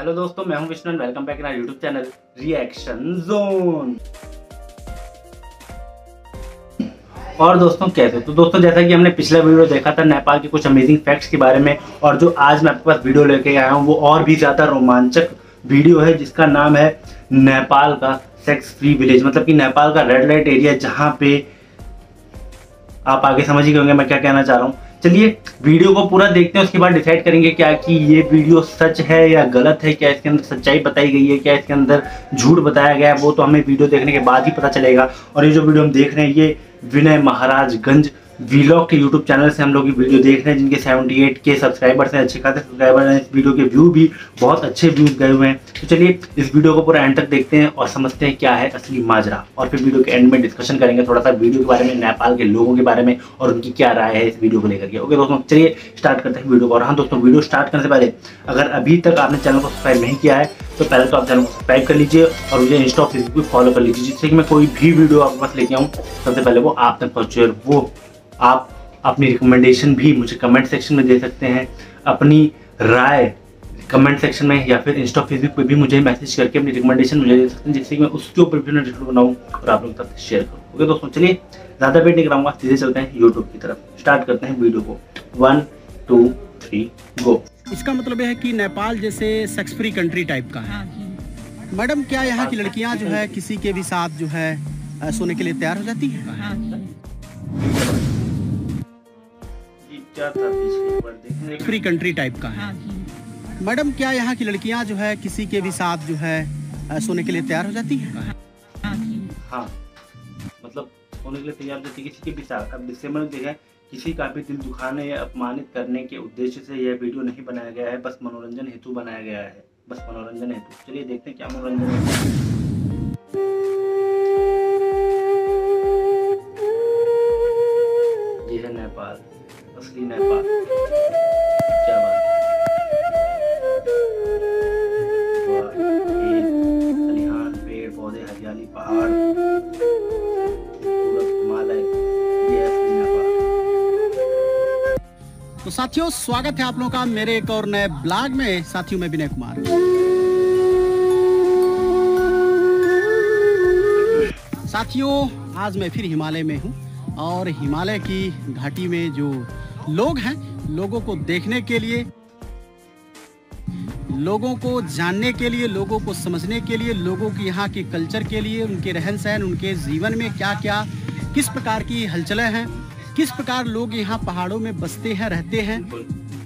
Hello दोस्तों, मैं हूँ Vishnu welcome back in YouTube channel reaction zone और दोस्तों, कैसे? तो दोस्तों, जैसा कि हमने पिछला वीडियो देखा था नेपाल के कुछ अमेजिंग फैक्ट्स के बारे में, और जो आज मैं आपके पास वीडियो लेके आया हूँ, वो और भी ज़्यादा रोमांचक वीडियो है, जिसका नाम है नेपाल का सेक्स फ्री विलेज मतलब कि नेपाल का रेड लाइट एरिया जहाँ पे आप आगे समझ ही होंगे मैं क्या कहना चाह रहा हूँ। चलिए, वीडियो को पूरा देखते हैं, उसके बाद डिसाइड करेंगे क्या कि ये वीडियो सच है या गलत है, क्या इसके अंदर सच्चाई बताई गई है, क्या इसके अंदर झूठ बताया गया है, वो तो हमें वीडियो देखने के बाद ही पता चलेगा। और ये जो वीडियो हम देख रहे हैं, ये विनय महाराजगंज वीलॉग के यूट्यूब चैनल से हम लोग वीडियो देख रहे हैं, जिनके 78 के सब्सक्राइबर्स हैं, अच्छे खासे सब्सक्राइबर हैं। इस वीडियो के व्यू भी बहुत अच्छे व्यूज़ गए हुए हैं। तो चलिए, इस वीडियो को पूरा एंड तक देखते हैं और समझते हैं क्या है असली माजरा। और फिर वीडियो के एंड में डिस्कशन करेंगे थोड़ा सा वीडियो के बारे में, नेपाल के लोगों के बारे में और उनकी क्या राय है इस वीडियो को लेकर के। ओके दोस्तों, चलिए स्टार्ट करते हैं वीडियो को। और हाँ दोस्तों वीडियो स्टार्ट करने से पहले, अगर अभी तक आपने चैनल को सब्सक्राइब नहीं किया है तो पहले तो आप चैनल को सब्सक्राइब कर लीजिए और मुझे इंस्टा फेसबुक फॉलो कर लीजिए, जिससे कि मैं कोई भी वीडियो आपके पास लेके आऊँ, सबसे पहले वो आप तक पहुँचे वो आप अपनी रिकमेंडेशन भी मुझे कमेंट सेक्शन में दे सकते हैं। अपनी राय कमेंट सेक्शन में या फिर इंस्टा फेसबुक पे भी मुझे मैसेज करके अपनी रिकमेंडेशन मुझे दे सकते हैं जिससे कि मैं उसके ऊपर भी वीडियो बनाऊँ और आप लोगों के साथ शेयर करूँ। ओके दोस्तों चलिए ज़्यादा वेट नहीं कराऊँगा सीधे चलते हैं यूट्यूब की तरफ़। स्टार्ट करते हैं वीडियो को। वन टू थ्री गो इसका मतलब यह है कि नेपाल जैसे सेक्स फ्री कंट्री टाइप का है। हाँ मैडम क्या यहाँ की लड़कियाँ जो है किसी के भी साथ जो है सोने के लिए तैयार हो जाती है? हाँ क्या था पिछली बार देखने फ्री कंट्री टाइप का है। हाँ मैडम क्या यहाँ की लड़कियाँ जो है किसी के भी साथ जो है सोने के लिए तैयार हो जाती है? हाँ हाँ मतलब होने के लिए तैयार रहती किसी के भी साथ। अब डिस्क्लेमर में देखा है, किसी का भी दिल दुखाने या अपमानित करने के उद्देश्य से यह वीडियो नहीं बनाया गया है। बस मनोरंजन हेतु बनाया गया है। बस मनोरंजन हेतु। चलिए देखते हैं क्या मनोरंजन है। असली नेपाल तो साथियों, स्वागत है आप लोगों का मेरे एक और नए ब्लॉग में। साथियों, में विनय कुमार। साथियों, आज मैं फिर हिमालय में हूँ और हिमालय की घाटी में जो लोग हैं लोगों को देखने के लिए, लोगों को जानने के लिए, लोगों को समझने के लिए, लोगों की यहाँ के कल्चर के लिए, उनके रहन सहन, उनके जीवन में क्या क्या किस प्रकार की हलचलें हैं, किस प्रकार लोग यहाँ पहाड़ों में बसते हैं, रहते हैं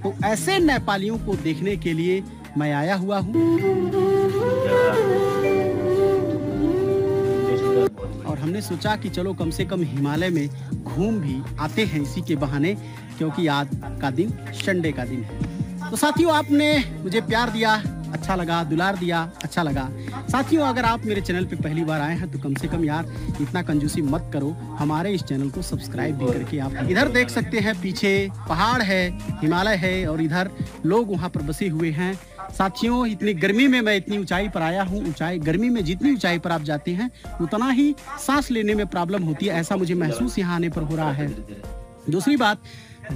तो ऐसे नेपालियों को देखने के लिए मैं आया हुआ हूँ। हमने सोचा कि चलो कम से कम हिमालय में घूम भी आते हैं इसी के बहाने, क्योंकि आज का दिन संडे का दिन है। तो साथियों, आपने मुझे प्यार दिया अच्छा लगा, दुलार दिया अच्छा लगा। साथियों, अगर आप मेरे चैनल पे पहली बार आए हैं तो कम से कम यार, इतना कंजूसी मत करो। हमारे इस चैनल को सब्सक्राइब भी करके आप इधर देख सकते हैं, पीछे पहाड़ है, हिमालय है, और इधर लोग वहाँ पर बसे हुए हैं। साथियों, इतनी गर्मी में मैं इतनी ऊंचाई पर आया हूँ। ऊंचाई, गर्मी में जितनी ऊंचाई पर आप जाते हैं, उतना ही सांस लेने में प्रॉब्लम होती है, ऐसा मुझे महसूस यहाँ आने पर हो रहा है। दूसरी बात,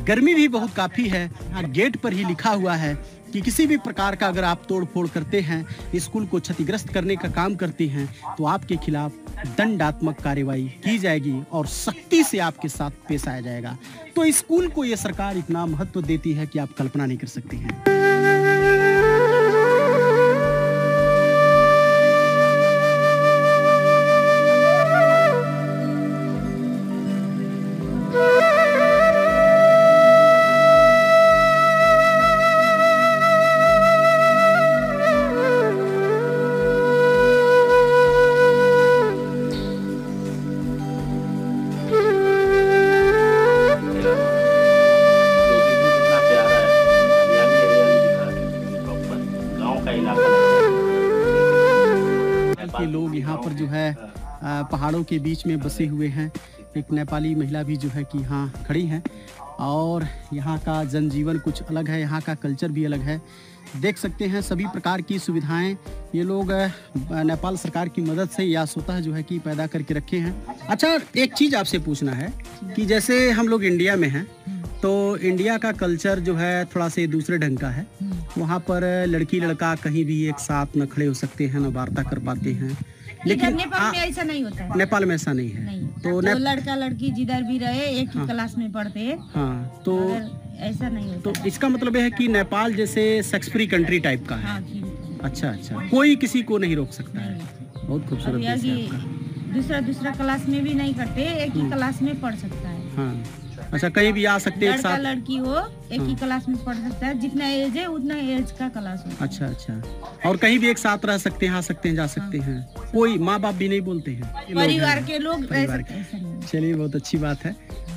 गर्मी भी बहुत काफ़ी है। यहाँ गेट पर ही लिखा हुआ है कि किसी भी प्रकार का अगर आप तोड़ फोड़ करते हैं, स्कूल को क्षतिग्रस्त करने का काम करते हैं तो आपके खिलाफ दंडात्मक कार्रवाई की जाएगी और सख्ती से आपके साथ पेश आया जाएगा। तो स्कूल को ये सरकार इतना महत्व देती है कि आप कल्पना नहीं कर सकते हैं। जो है पहाड़ों के बीच में बसे हुए हैं। एक नेपाली महिला भी जो है कि यहाँ खड़ी हैं। और यहाँ का जनजीवन कुछ अलग है, यहाँ का कल्चर भी अलग है। देख सकते हैं सभी प्रकार की सुविधाएँ। ये लोग नेपाल सरकार की मदद से या स्वतः जो है कि पैदा करके रखे हैं। अच्छा एक चीज़ आपसे पूछना है कि जैसे हम लोग इंडिया में हैं तो इंडिया का कल्चर जो है थोड़ा से दूसरे ढंग का है। वहाँ पर लड़की लड़का कहीं भी एक साथ न खड़े हो सकते हैं, न वार्ता कर पाते हैं। लेकिन नेपाल में ऐसा नहीं होता। है नेपाल में ऐसा नहीं है। नहीं तो तो लड़का लड़की जिधर भी रहे एक ही हाँ। क्लास में पढ़ते हाँ तो ऐसा नहीं होता। तो इसका मतलब है कि नेपाल जैसे सेक्स फ्री कंट्री टाइप का है। हाँ अच्छा अच्छा। कोई किसी को नहीं रोक सकता है। बहुत खूबसूरत दूसरा दूसरा क्लास में भी नहीं करते एक हम्म। ही क्लास में पढ़ सकता है। हाँ। अच्छा कहीं भी आ सकते हैं एक साथ? लड़की हो एक ही हाँ। क्लास में पढ़ सकता है। जितना एज है उतना एज का क्लास हो अच्छा अच्छा। और कहीं भी एक साथ रह सकते हैं आ सकते हैं जा सकते हैं। कोई माँ बाप भी नहीं बोलते हैं। परिवार के लोग परिवार हैं है। चलिए बहुत अच्छी बात है।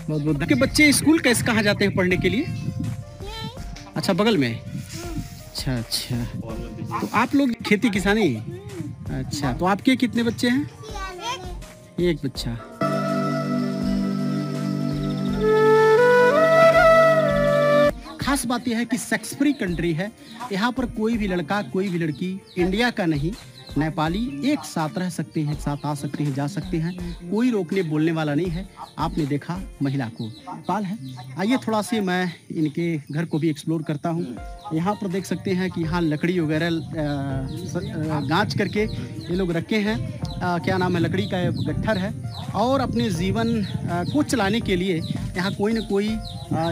बहुत बहुत। के बच्चे स्कूल कैसे कहाँ जाते हैं पढ़ने के लिए? अच्छा बगल में? अच्छा अच्छा। तो आप लोग खेती किसानी? अच्छा तो आपके कितने बच्चे हैं? एक बच्चा। खास बात यह है कि सेक्स फ्री कंट्री है। यहाँ पर कोई भी लड़का, कोई भी लड़की इंडिया का नहीं। नेपाली एक साथ रह सकते हैं एक साथ आ सकते हैं जा सकते हैं। कोई रोकने बोलने वाला नहीं है। आपने देखा महिला को। पाल है। आइए थोड़ा से मैं इनके घर को भी एक्सप्लोर करता हूँ। यहाँ पर देख सकते हैं कि यहाँ लकड़ी वगैरह गांच करके ये लोग रखे हैं। क्या नाम है? लकड़ी का गट्ठर है। और अपने जीवन को चलाने के लिए यहाँ कोई ना कोई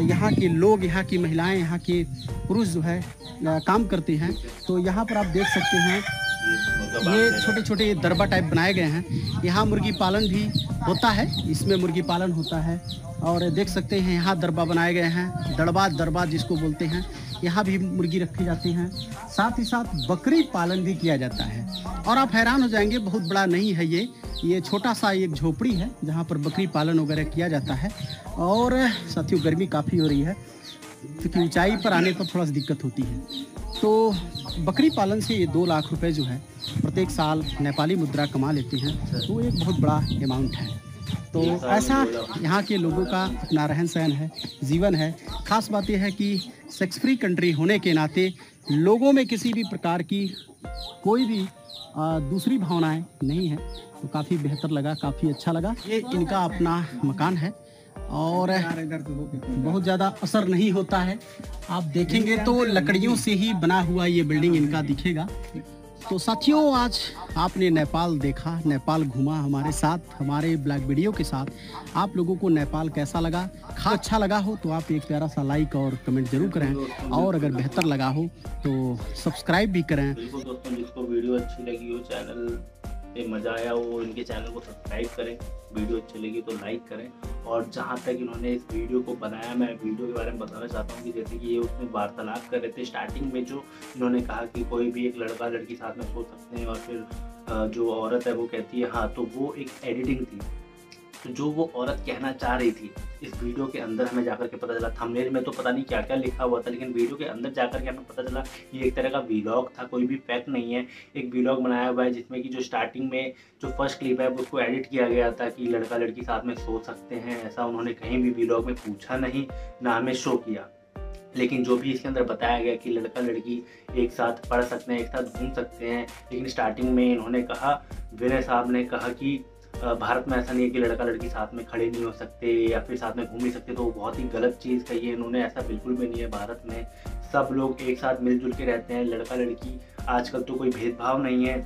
यहाँ के लोग यहाँ की महिलाएँ यहाँ के पुरुष जो है अ, काम करते हैं। तो यहाँ पर आप देख सकते हैं ये छोटे छोटे दरबा टाइप बनाए गए हैं। यहाँ मुर्गी पालन भी होता है इसमें मुर्गी पालन होता है। और देख सकते हैं यहाँ दरबा बनाए गए हैं दरबा दरबा जिसको बोलते हैं। यहाँ भी मुर्गी रखी जाती हैं। साथ ही साथ बकरी पालन भी किया जाता है। और आप हैरान हो जाएँगे बहुत बड़ा नहीं है ये। ये छोटा सा एक झोपड़ी है जहाँ पर बकरी पालन वगैरह किया जाता है। और साथियों गर्मी काफ़ी हो रही है क्योंकि ऊंचाई पर आने पर थोड़ा सा दिक्कत होती है। तो बकरी पालन से ये दो लाख रुपए जो है प्रत्येक साल नेपाली मुद्रा कमा लेते हैं तो एक बहुत बड़ा अमाउंट है। तो ऐसा यहाँ के लोगों का अपना रहन सहन है जीवन है। खास बात यह है कि सेक्स फ्री कंट्री होने के नाते लोगों में किसी भी प्रकार की कोई भी आ, दूसरी भावनाएँ नहीं है। तो काफ़ी बेहतर लगा काफ़ी अच्छा लगा। ये इनका अपना मकान है। और बहुत ज़्यादा असर नहीं होता है। आप देखेंगे तो लकड़ियों से ही बना हुआ ये बिल्डिंग इनका दिखेगा। तो साथियों आज आपने नेपाल देखा नेपाल घूमा हमारे साथ हमारे ब्लैक वीडियो के साथ। आप लोगों को नेपाल कैसा लगा? खा अच्छा लगा हो तो आप एक प्यारा सा लाइक और कमेंट ज़रूर करें। और अगर बेहतर लगा हो तो सब्सक्राइब भी करें। दोस्तों जिसको वीडियो अच्छी लगी हो चैनल पे मज़ा आया, वो इनके चैनल को सब्सक्राइब करें वीडियो अच्छी लगी तो लाइक करें। और जहाँ तक इन्होंने इस वीडियो को बनाया, मैं वीडियो के बारे में बताना चाहता हूँ कि जैसे कि ये उसमें वार्तालाप कर रहे थे। स्टार्टिंग में जो इन्होंने कहा कि कोई भी एक लड़का लड़की साथ में सो सकते हैं और फिर जो औरत है वो कहती है हाँ तो वो एक एडिटिंग थी। तो जो वो औरत कहना चाह रही थी, इस वीडियो के अंदर हमें जाकर के पता चला। थंबनेल में तो पता नहीं क्या क्या लिखा हुआ था, लेकिन वीडियो के अंदर जाकर के हमें पता चला ये एक तरह का वीलॉग था, कोई भी फैक्ट नहीं है। एक वीलॉग बनाया हुआ है, जिसमें कि जो स्टार्टिंग में जो फ़र्स्ट क्लिप है, उसको एडिट किया गया था कि लड़का लड़की साथ में सो सकते हैं, ऐसा उन्होंने कहीं भी वीलॉग में पूछा नहीं, ना हमें शो किया। लेकिन जो भी इसके अंदर बताया गया कि लड़का लड़की एक साथ पढ़ सकते हैं, एक साथ घूम सकते हैं, लेकिन स्टार्टिंग में इन्होंने कहा, विनय साहब ने कहा कि भारत में ऐसा नहीं है कि लड़का लड़की साथ में खड़े नहीं हो सकते या फिर साथ में घूम नहीं सकते तो वो बहुत ही गलत चीज़ कही है इन्होंने, ऐसा बिल्कुल भी नहीं है भारत में। सब लोग एक साथ मिलजुल के रहते हैं, लड़का लड़की आजकल तो कोई भेदभाव नहीं है।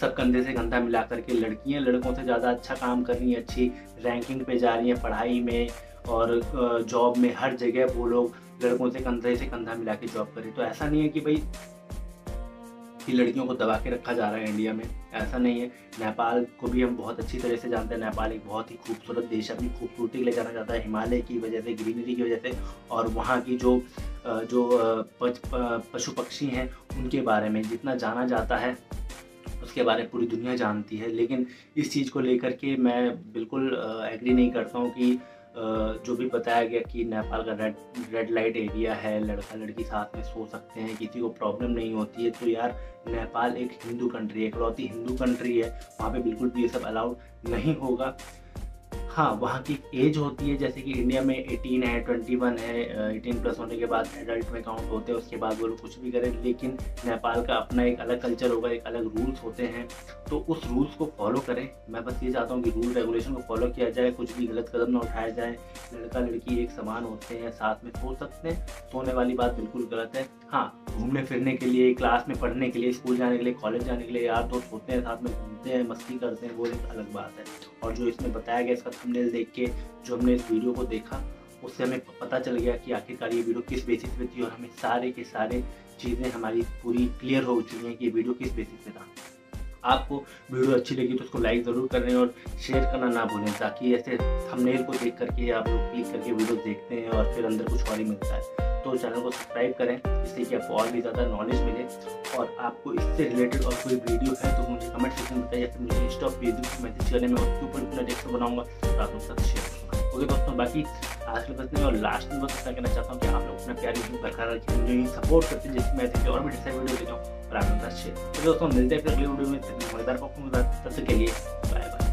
सब कंधे से कंधा मिला करके लड़कियाँ लड़कों से ज़्यादा अच्छा काम कर रही हैं, अच्छी रैंकिंग पे जा रही हैं, पढ़ाई में और जॉब में हर जगह वो लोग लड़कों से कंधे से कंधा मिला के जॉब करें तो ऐसा नहीं है कि भाई कि लड़कियों को दबा के रखा जा रहा है इंडिया में। ऐसा नहीं है। नेपाल को भी हम बहुत अच्छी तरह से जानते हैं। नेपाल एक बहुत ही खूबसूरत देश है। अपनी खूबसूरती के लिए जाना जाता है। हिमालय की वजह से, ग्रीनरी की वजह से और वहाँ की जो जो पशु पक्षी हैं, उनके बारे में जितना जाना जाता है, उसके बारे में पूरी दुनिया जानती है। लेकिन इस चीज़ को लेकर के मैं बिल्कुल एग्री नहीं करता हूँ कि जो भी बताया गया कि नेपाल का रेड रेड लाइट एरिया है, लड़का लड़की साथ में सो सकते हैं, किसी को प्रॉब्लम नहीं होती है तो यार नेपाल एक हिंदू कंट्री है, इकलौती हिंदू कंट्री है, वहाँ पे बिल्कुल भी ये सब अलाउड नहीं होगा। हाँ वहाँ की एज होती है, जैसे कि इंडिया में 18 है 21 है 18 प्लस होने के बाद एडल्ट में काउंट होते हैं, उसके बाद वो लोग कुछ भी करें, लेकिन नेपाल का अपना एक अलग कल्चर होगा, एक अलग रूल्स होते हैं। तो उस रूल्स को फॉलो करें। मैं बस ये चाहता हूँ कि रूल रेगुलेशन को फॉलो किया जाए, कुछ भी गलत कदम ना उठाया जाए। लड़का लड़की एक समान होते हैं, साथ में सो सकते हैं, सोने वाली बात बिल्कुल गलत है। हाँ घूमने फिरने के लिए क्लास में पढ़ने के लिए स्कूल जाने के लिए कॉलेज जाने के लिए यार दोस्त होते हैं, साथ में घूमते हैं, मस्ती करते हैं, वो एक अलग बात है। और जो इसमें बताया गया, इसका थंबनेल देख के जो हमने इस वीडियो को देखा, उससे हमें पता चल गया कि आखिरकार ये वीडियो किस बेसिस पे थी और हमें सारे के सारे चीज़ें हमारी पूरी क्लियर हो चुकी हैं कि ये वीडियो किस बेसिस पे था। आपको वीडियो अच्छी लगी तो उसको लाइक ज़रूर करें और शेयर करना ना भूलें, ताकि ऐसे थंबनेल को देख करके आप लोग क्लिक करके वीडियो देखते हैं और फिर अंदर कुछ और ही मिलता है। तो चैनल को सब्सक्राइब करें जिससे कि आपको और भी ज़्यादा नॉलेज मिले और आपको इससे रिलेटेड और कोई वीडियो है तो मुझे कमेंट सेक्शन में बताइए फिर मुझे इंस्टा फेसबुक मैसेज करने में उसके ऊपर अपना डेस्क बनाऊँगा तो आप लोग साथ शेयर करूँगा ओके दोस्तों, बाकी आज के बस नहीं और लास्ट में बस इतना कहना चाहता हूँ कि आप लोग अपना प्यार यूट्यूब बरकरार रखिए, मुझे सपोर्ट करते हैं जिसमें ऐसे और भी डिसाइड वीडियो देता हूँ और आप अच्छे तो दोस्तों, मिलते हैं फिर अगले वीडियो में मज़ेदार पॉपकॉर्न तब तक के लिए बाय बाय